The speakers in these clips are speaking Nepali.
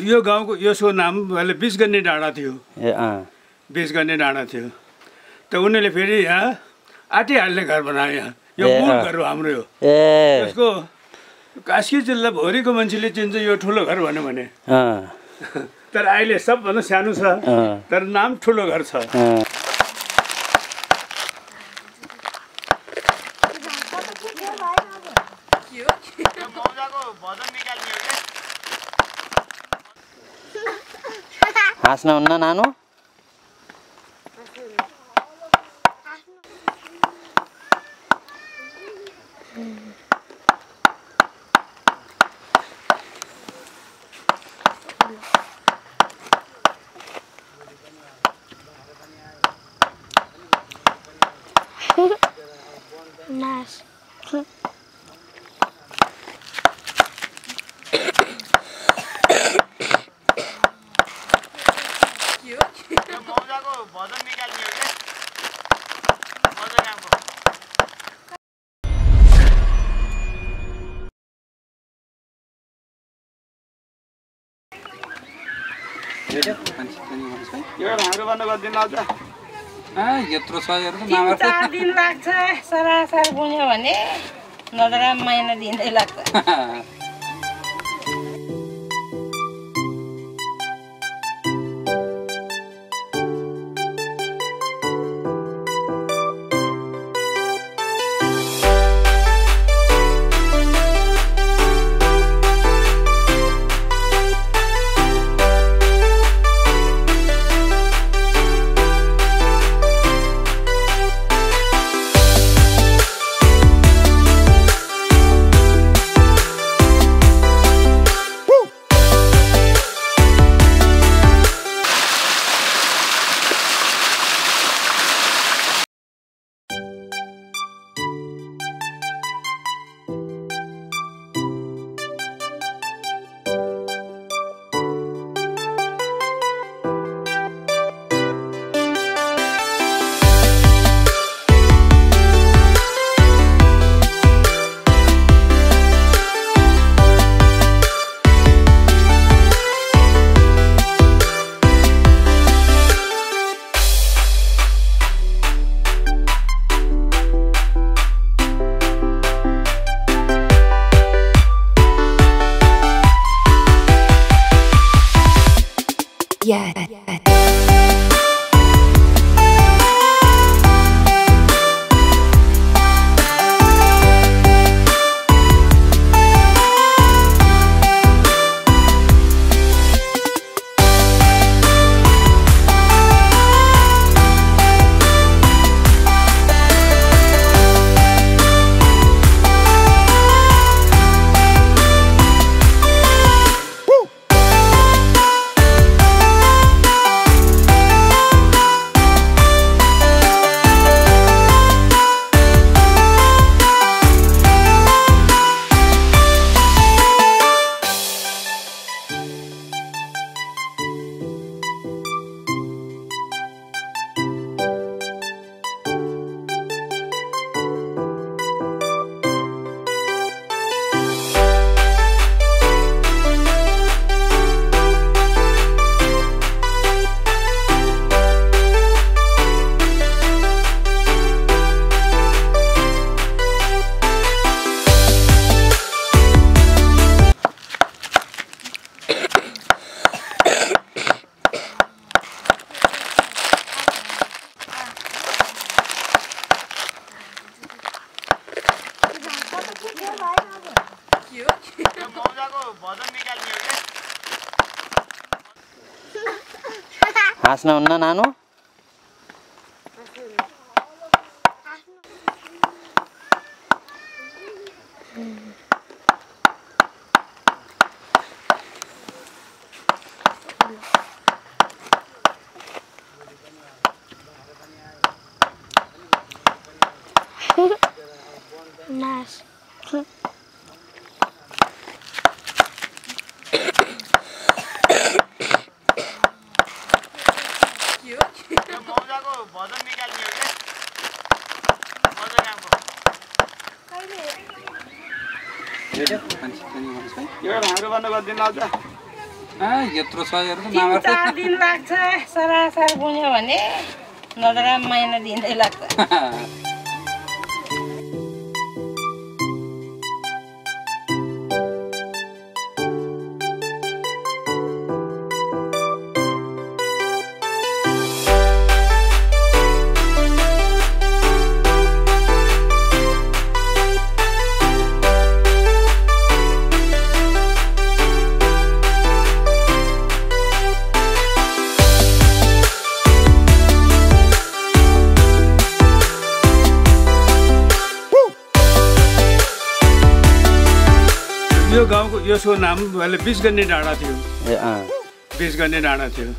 यो गाउँको यसको नाम अहिले बिस गर्ने डाँडा थियो। ए अँ। बिस गर्ने डाँडा थियो। त उनीहरूले फेरि यहाँ आँटिहाल्ने घर बनायो यहाँ। यो मूल। घर हो हाम्रो यो। ए। यसको कास्की जिल्ला भोरिको मान्छेले चिन्छ यो ठुलो घर भन्यो भने। अँ। तर अहिले सबभन्दा सानो छ। तर नाम ठुलो घर छ। अँ। हाँस्न नानु Nice. यत्रो छ दिन लाग्छ सरासर बुन्यो भने नत्र महिना दिँदै लाग्छ। yet. हाँस्न हुन्न नानु Nice. यो हाम्रो बन्द गरिदिनु आउँछ यत्रो छ दिन लाग्छ सरासर बुन्यो भने नत्र महिना दिँदै लाग्छ। यो गाउँको यसको नाम अहिले बिस गन्ने डाँडा थियो। ए अँ। बिस गन्ने डाँडा थियो।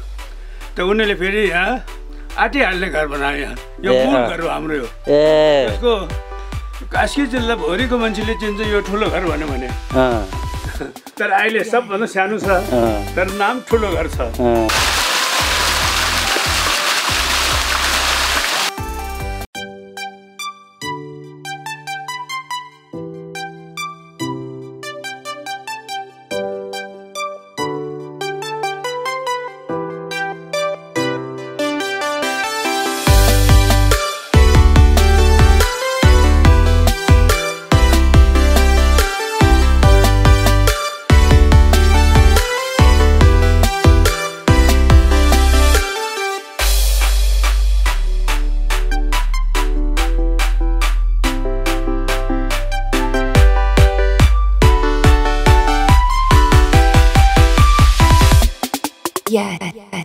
त उनीहरूले फेरि यहाँ आँटिहाल्ने घर बनायो यहाँ। यो मूल। घर हो हाम्रो यो। यसको कास्की जिल्लाभरिको मान्छेले चिन्छ यो ठुलो घर भन्यो भने। तर अहिले सबभन्दा सानो छ। तर नाम ठुलो घर छ। yet.